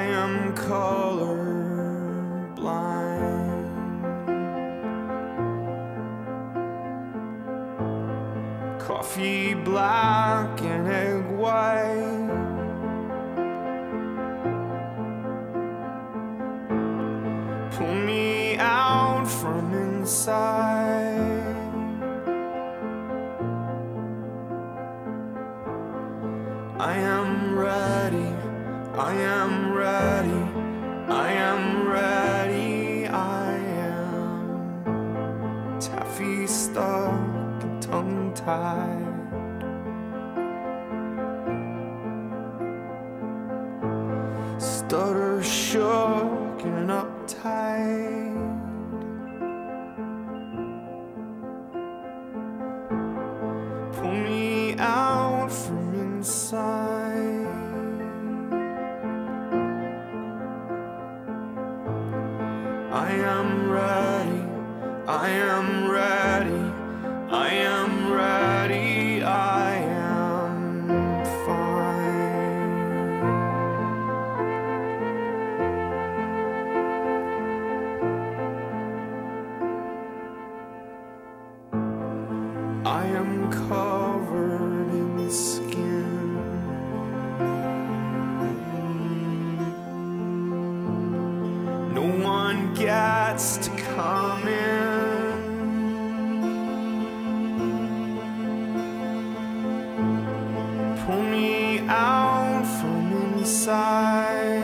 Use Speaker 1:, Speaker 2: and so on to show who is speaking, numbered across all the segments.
Speaker 1: I am color blind. Coffee black and egg white. Pull me out from inside. I am ready. I am ready, I am ready, I am taffy stuck and tongue tied. Stutter shook and uptight. Pull me out from inside. Am ready, I am ready, I am ready, I am fine. I am covered in skin. No one gets to come in. Pull me out from inside.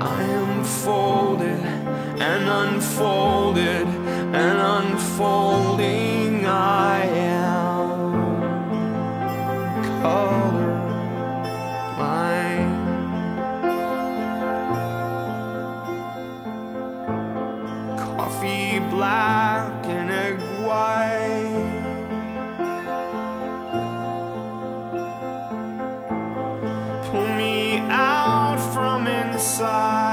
Speaker 1: I am folded and unfolded and unfolding. coffee black and egg white. Pull me out from inside.